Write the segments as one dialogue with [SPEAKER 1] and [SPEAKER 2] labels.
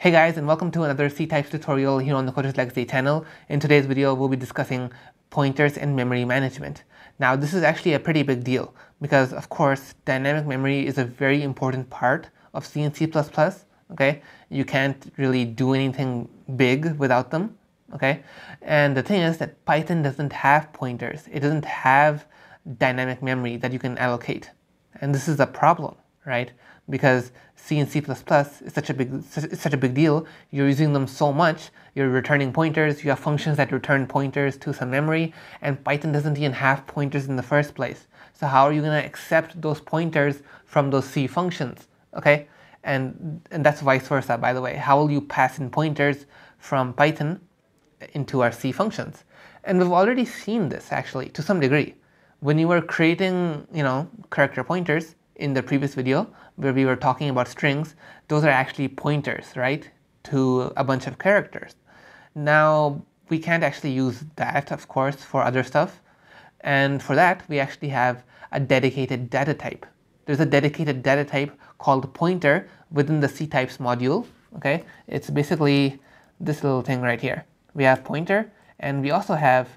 [SPEAKER 1] Hey guys and welcome to another C-Types tutorial here on the CodersLegacy channel. In today's video we'll be discussing pointers and memory management. Now this is actually a pretty big deal because of course dynamic memory is a very important part of C and C++. Okay, You can't really do anything big without them. Okay, And the thing is that Python doesn't have pointers. It doesn't have dynamic memory that you can allocate. And this is a problem, right? because C and C++ is such a big such a big deal. You're using them so much. You're returning pointers. You have functions that return pointers to some memory, and Python doesn't even have pointers in the first place. So how are you going to accept those pointers from those C functions? Okay, and and that's vice versa. By the way, how will you pass in pointers from Python into our C functions? And we've already seen this actually to some degree. When you were creating, you know, character pointers, in the previous video where we were talking about strings, those are actually pointers, right, to a bunch of characters. Now, we can't actually use that, of course, for other stuff. And for that, we actually have a dedicated data type. There's a dedicated data type called pointer within the C-types module. Okay, it's basically this little thing right here. We have pointer and we also have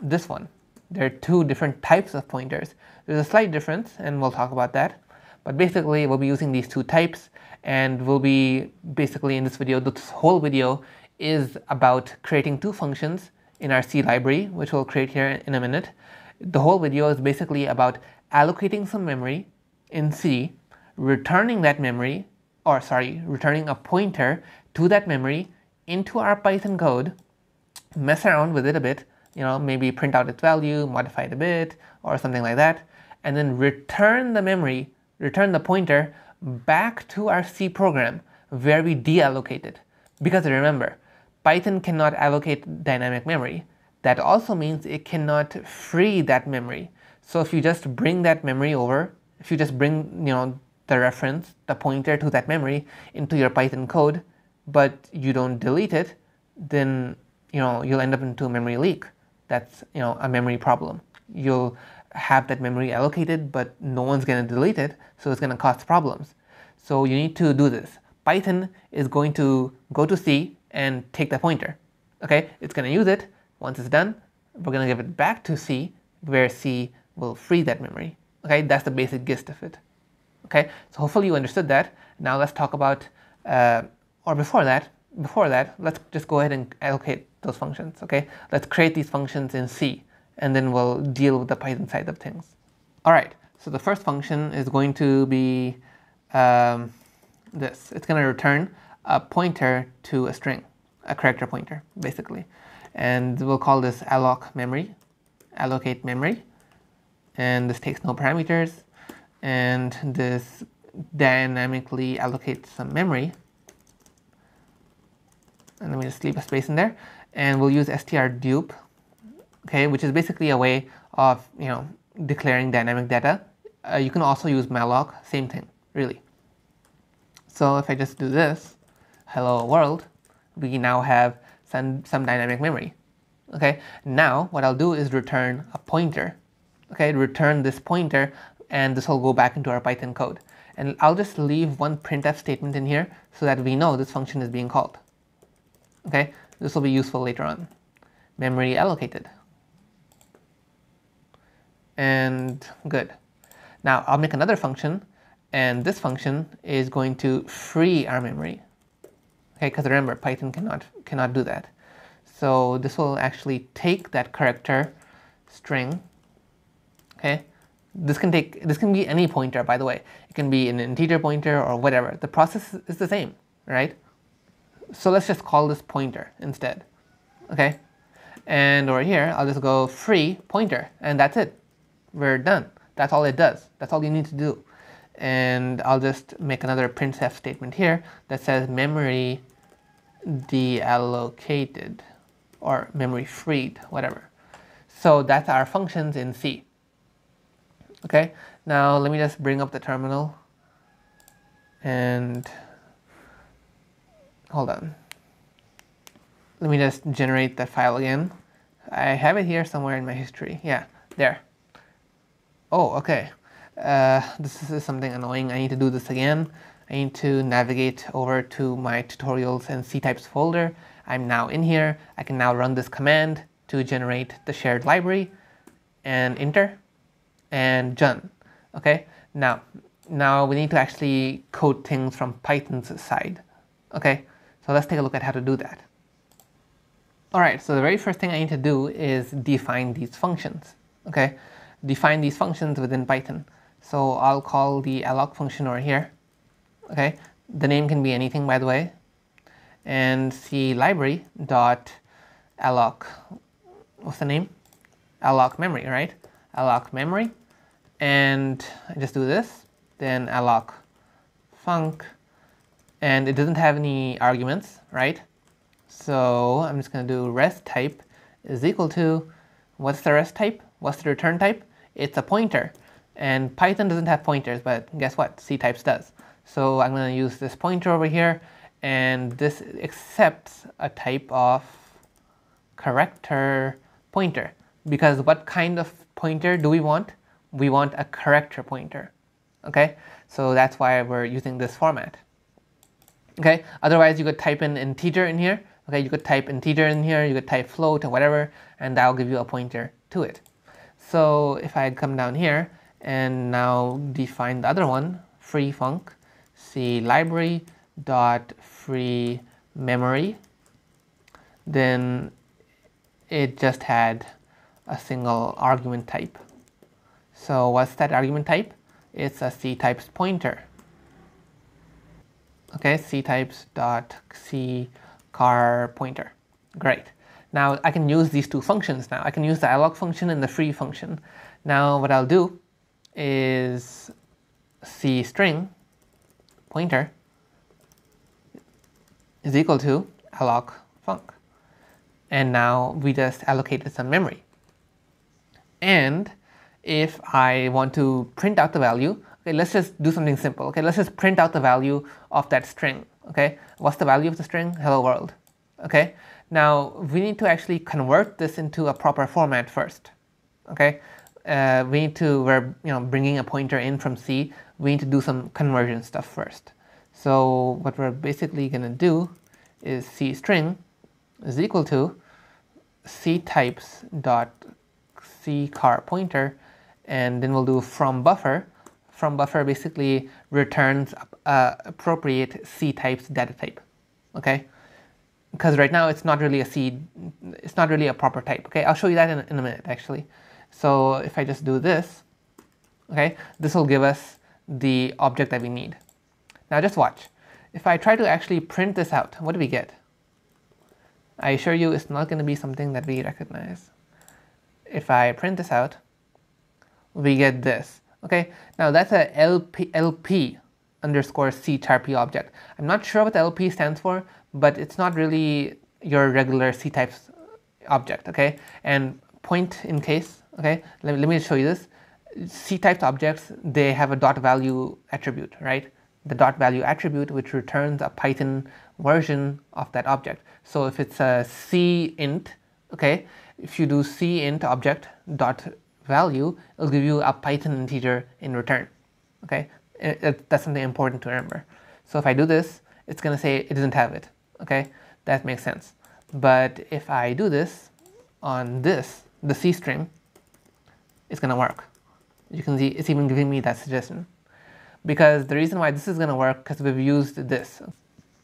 [SPEAKER 1] this one. There are two different types of pointers. There's a slight difference and we'll talk about that. But basically we'll be using these two types and we'll be basically in this video, this whole video is about creating two functions in our C library, which we'll create here in a minute. The whole video is basically about allocating some memory in C, returning that memory, or sorry, returning a pointer to that memory into our Python code, mess around with it a bit, you know, maybe print out its value, modify it a bit, or something like that, and then return the memory, return the pointer back to our C program where we deallocate it. Because remember, Python cannot allocate dynamic memory. That also means it cannot free that memory. So if you just bring that memory over, if you just bring you know the reference, the pointer to that memory into your Python code, but you don't delete it, then you know you'll end up into a memory leak. That's you know a memory problem. You'll have that memory allocated, but no one's going to delete it, so it's going to cause problems. So you need to do this. Python is going to go to C and take the pointer. Okay, it's going to use it. Once it's done, we're going to give it back to C, where C will free that memory. Okay, that's the basic gist of it. Okay, so hopefully you understood that. Now let's talk about, uh, or before that, before that, let's just go ahead and allocate those functions. Okay, let's create these functions in C and then we'll deal with the Python side of things. All right, so the first function is going to be um, this. It's going to return a pointer to a string, a character pointer, basically. And we'll call this alloc memory, allocate memory. And this takes no parameters. And this dynamically allocates some memory. And then we just leave a space in there. And we'll use strdup okay, which is basically a way of you know declaring dynamic data. Uh, you can also use malloc, same thing, really. So if I just do this, hello world, we now have some, some dynamic memory. Okay, now what I'll do is return a pointer. Okay, return this pointer and this will go back into our Python code. And I'll just leave one printf statement in here so that we know this function is being called. Okay, this will be useful later on. Memory allocated and good. Now I'll make another function and this function is going to free our memory. Okay, because remember Python cannot cannot do that. So this will actually take that character string. Okay, this can take this can be any pointer by the way. It can be an integer pointer or whatever. The process is the same, right? So let's just call this pointer instead. Okay, and over here I'll just go free pointer and that's it we're done. That's all it does. That's all you need to do. And I'll just make another printf statement here that says memory deallocated or memory freed, whatever. So that's our functions in C. Okay, now let me just bring up the terminal and hold on. Let me just generate that file again. I have it here somewhere in my history. Yeah, there. Oh, okay. Uh, this is something annoying. I need to do this again. I need to navigate over to my tutorials and C-types folder. I'm now in here. I can now run this command to generate the shared library and enter and done. Okay, now, now we need to actually code things from Python's side. Okay, so let's take a look at how to do that. Alright, so the very first thing I need to do is define these functions. Okay, define these functions within Python. So I'll call the alloc function over here. Okay, the name can be anything by the way. And see library dot alloc, what's the name? Alloc memory, right? Alloc memory. And I just do this, then alloc func, and it doesn't have any arguments, right? So I'm just going to do restype is equal to, what's the restype? What's the return type? It's a pointer. And Python doesn't have pointers, but guess what? C-types does. So I'm going to use this pointer over here, and this accepts a type of character pointer. Because what kind of pointer do we want? We want a character pointer. Okay, so that's why we're using this format. Okay, otherwise you could type in integer in here, Okay, you could type integer in here, you could type float or whatever, and that'll give you a pointer to it. So if I come down here and now define the other one, free func, c library dot free memory, then it just had a single argument type. So what's that argument type? It's a ctypes pointer. Okay, c-types dot c car pointer. Great. Now I can use these two functions now. I can use the alloc function and the free function. Now what I'll do is c string pointer is equal to alloc func. And now we just allocated some memory. And if I want to print out the value, okay, let's just do something simple. Okay, let's just print out the value of that string okay what's the value of the string hello world okay now we need to actually convert this into a proper format first okay? Uh, we need to we're you know bringing a pointer in from C. We need to do some conversion stuff first. So what we're basically going to do is C string is equal to C types dot C car pointer and then we'll do from buffer. From buffer basically returns uh, appropriate C types data type, okay? Because right now it's not really a seed, it's not really a proper type, okay? I'll show you that in, in a minute actually. So if I just do this, okay, this will give us the object that we need. Now just watch. If I try to actually print this out, what do we get? I assure you it's not going to be something that we recognize. If I print this out, we get this. Okay, now that's a LP, LP underscore ctrp object. I'm not sure what the LP stands for, but it's not really your regular C types object, okay? And point in case, okay? Let, let me show you this. C types objects, they have a dot value attribute, right? The dot value attribute which returns a Python version of that object. So if it's a C int, okay, if you do C int object dot value, it'll give you a Python integer in return. Okay, it, it, that's something important to remember. So if I do this, it's going to say it doesn't have it. Okay, that makes sense. But if I do this on this, the C string, it's to work. You can see it's even giving me that suggestion. Because the reason why this is to work because we've used this.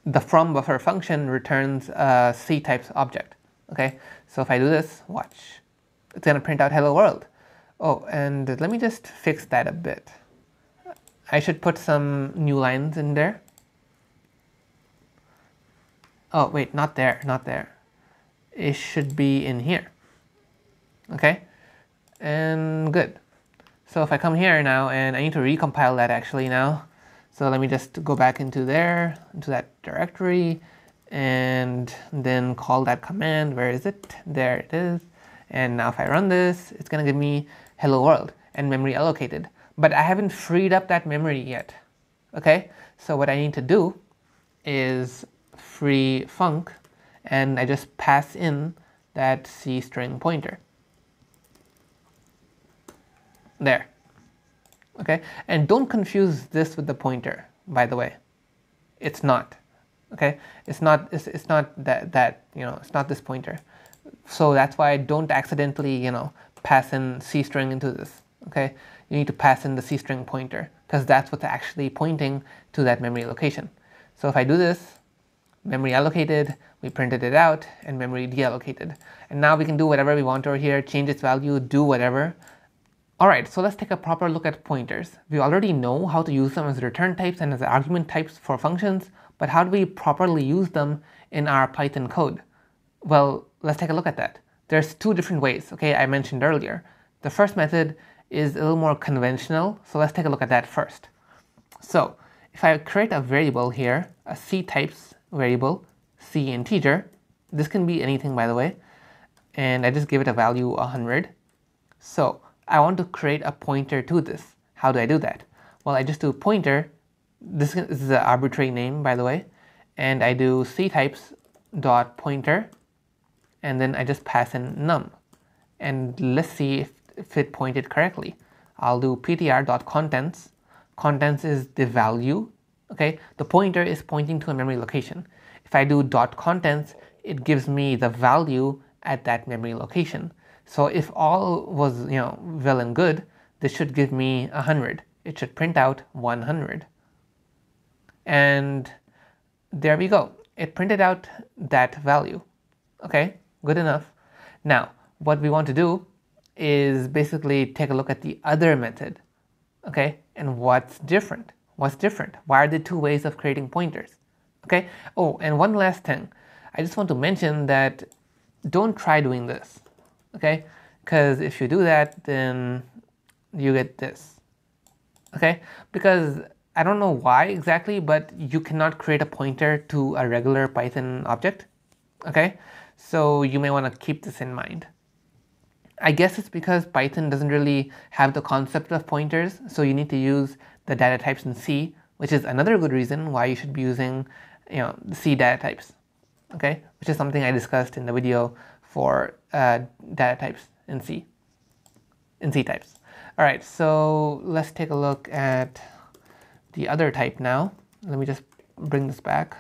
[SPEAKER 1] The from buffer function returns a C types object. Okay, so if I do this, watch. It's to print out hello world. Oh, and let me just fix that a bit. I should put some new lines in there. Oh, wait, not there, not there. It should be in here. Okay, and good. So if I come here now, and I need to recompile that actually now. So let me just go back into there, into that directory, and then call that command. Where is it? There it is. And now if I run this, it's going to give me hello world and memory allocated. But I haven't freed up that memory yet. Okay, so what I need to do is free func and I just pass in that C string pointer. There. Okay, and don't confuse this with the pointer, by the way. It's not. Okay, it's not. It's, it's not that that you know. It's not this pointer. So that's why I don't accidentally you know pass in C string into this. Okay, you need to pass in the C string pointer because that's what's actually pointing to that memory location. So if I do this, memory allocated, we printed it out, and memory deallocated. And now we can do whatever we want over here, change its value, do whatever. Alright, so let's take a proper look at pointers. We already know how to use them as return types and as argument types for functions, but how do we properly use them in our Python code? Well, let's take a look at that. There's two different ways, okay, I mentioned earlier. The first method is a little more conventional, so let's take a look at that first. So, if I create a variable here, a C types variable, C integer, this can be anything by the way, and I just give it a value 100. So, I want to create a pointer to this. How do I do that? Well, I just do pointer. This is an arbitrary name, by the way. And I do c types dot pointer, and then I just pass in num. And let's see if, if it pointed correctly. I'll do ptr dot contents. Contents is the value. Okay, the pointer is pointing to a memory location. If I do dot contents, it gives me the value at that memory location. So if all was you know well and good, this should give me 100. It should print out 100. And there we go. It printed out that value. Okay, good enough. Now, what we want to do is basically take a look at the other method. Okay, and what's different? What's different? Why are there two ways of creating pointers? Okay, oh, and one last thing. I just want to mention that don't try doing this okay? Because if you do that, then you get this, okay? Because I don't know why exactly, but you cannot create a pointer to a regular Python object, okay? So you may want to keep this in mind. I guess it's because Python doesn't really have the concept of pointers, so you need to use the data types in C, which is another good reason why you should be using you know, C data types, okay? Which is something I discussed in the video for uh, data types in C, in C types. All right, so let's take a look at the other type now. Let me just bring this back.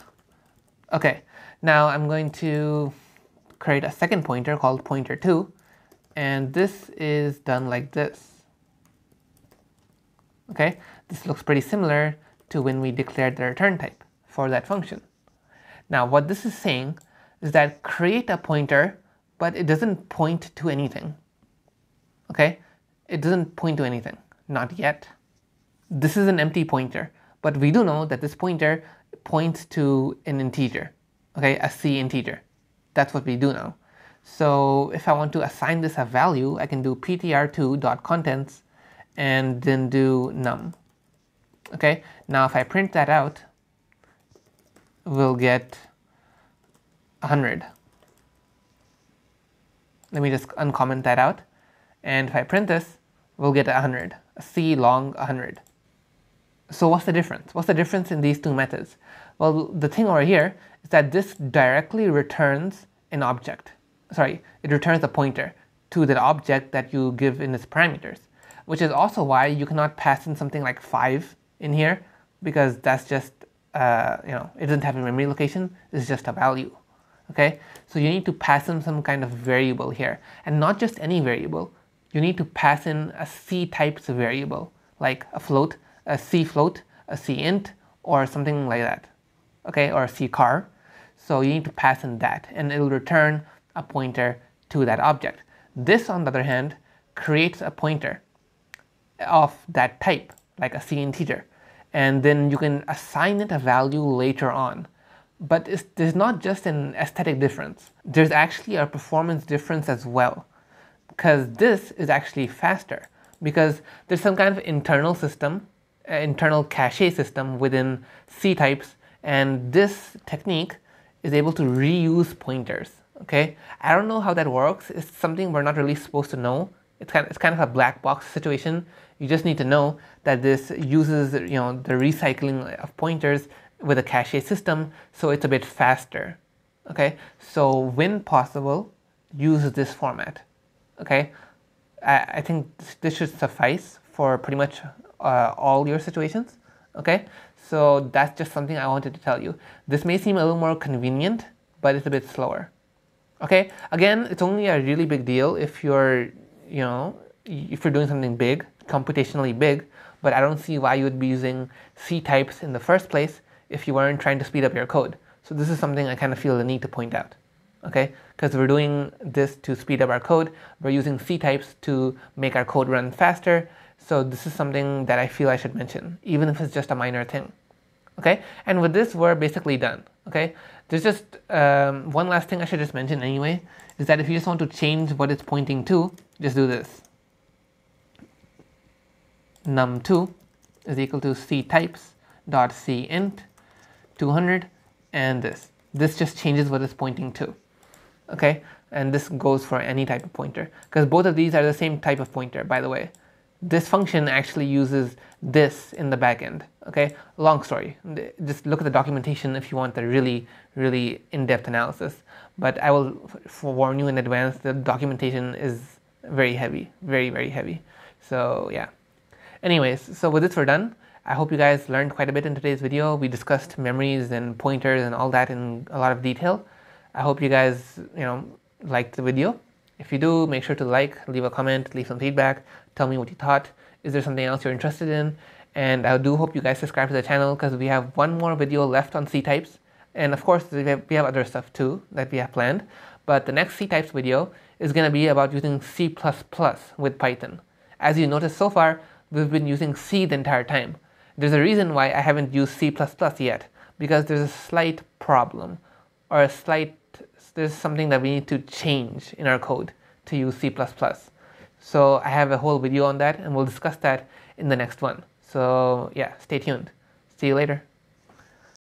[SPEAKER 1] Okay, now I'm going to create a second pointer called pointer2, and this is done like this. Okay, this looks pretty similar to when we declared the return type for that function. Now what this is saying is that create a pointer but it doesn't point to anything. Okay? It doesn't point to anything. Not yet. This is an empty pointer, but we do know that this pointer points to an integer. Okay, a C integer. That's what we do know. So if I want to assign this a value, I can do ptr2.contents and then do num. Okay, now if I print that out, we'll get 100. Let me just uncomment that out. And if I print this, we'll get 100, a C long 100. So what's the difference? What's the difference in these two methods? Well, the thing over here is that this directly returns an object. Sorry, it returns a pointer to the object that you give in its parameters, which is also why you cannot pass in something like 5 in here, because that's just, uh, you know, it doesn't have a memory location, it's just a value okay? So you need to pass in some kind of variable here, and not just any variable. You need to pass in a C types variable, like a float, a C float, a C int, or something like that, okay? Or a C car. So you need to pass in that, and it will return a pointer to that object. This, on the other hand, creates a pointer of that type, like a C integer, and then you can assign it a value later on. But there's not just an aesthetic difference, there's actually a performance difference as well. Because this is actually faster, because there's some kind of internal system, uh, internal cache system within C types, and this technique is able to reuse pointers. Okay, I don't know how that works. It's something we're not really supposed to know. It's kind of, it's kind of a black box situation. You just need to know that this uses you know the recycling of pointers with a cache system, so it's a bit faster. Okay, so when possible, use this format. Okay, I, I think this should suffice for pretty much uh, all your situations. Okay, So that's just something I wanted to tell you. This may seem a little more convenient, but it's a bit slower. Okay, again, it's only a really big deal if you're, you know, if you're doing something big, computationally big, but I don't see why you would be using C types in the first place if you weren't trying to speed up your code. So this is something I kind of feel the need to point out. Okay, because we're doing this to speed up our code. We're using C types to make our code run faster. So this is something that I feel I should mention, even if it's just a minor thing. Okay, and with this, we're basically done. Okay, there's just um, one last thing I should just mention anyway, is that if you just want to change what it's pointing to, just do this. num2 is equal to c types dot c int 200 and this. This just changes what it's pointing to. Okay, and this goes for any type of pointer because both of these are the same type of pointer by the way. This function actually uses this in the backend. Okay, long story. Just look at the documentation if you want the really, really in-depth analysis. But I will warn you in advance, the documentation is very heavy, very, very heavy. So yeah. Anyways, so with this we're done. I hope you guys learned quite a bit in today's video. We discussed memories and pointers and all that in a lot of detail. I hope you guys, you know, liked the video. If you do, make sure to like, leave a comment, leave some feedback, tell me what you thought. Is there something else you're interested in? And I do hope you guys subscribe to the channel because we have one more video left on C-types. And of course, we have, other stuff too that we have planned. But the next C-types video is going to be about using C++ with Python. As you noticed so far, we've been using C the entire time. There's a reason why I haven't used C++ yet, because there's a slight problem or a slight, there's something that we need to change in our code to use C++. So I have a whole video on that and we'll discuss that in the next one. So yeah, stay tuned. See you later.